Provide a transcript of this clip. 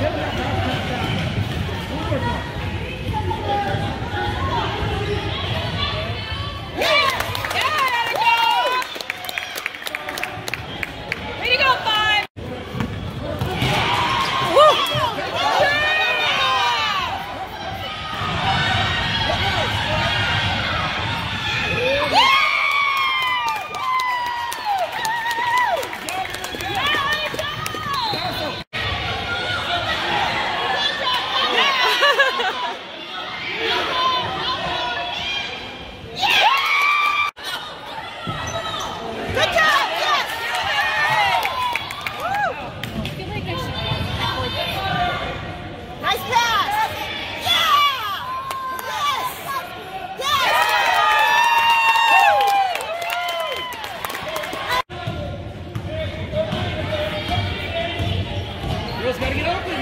Yeah. servidor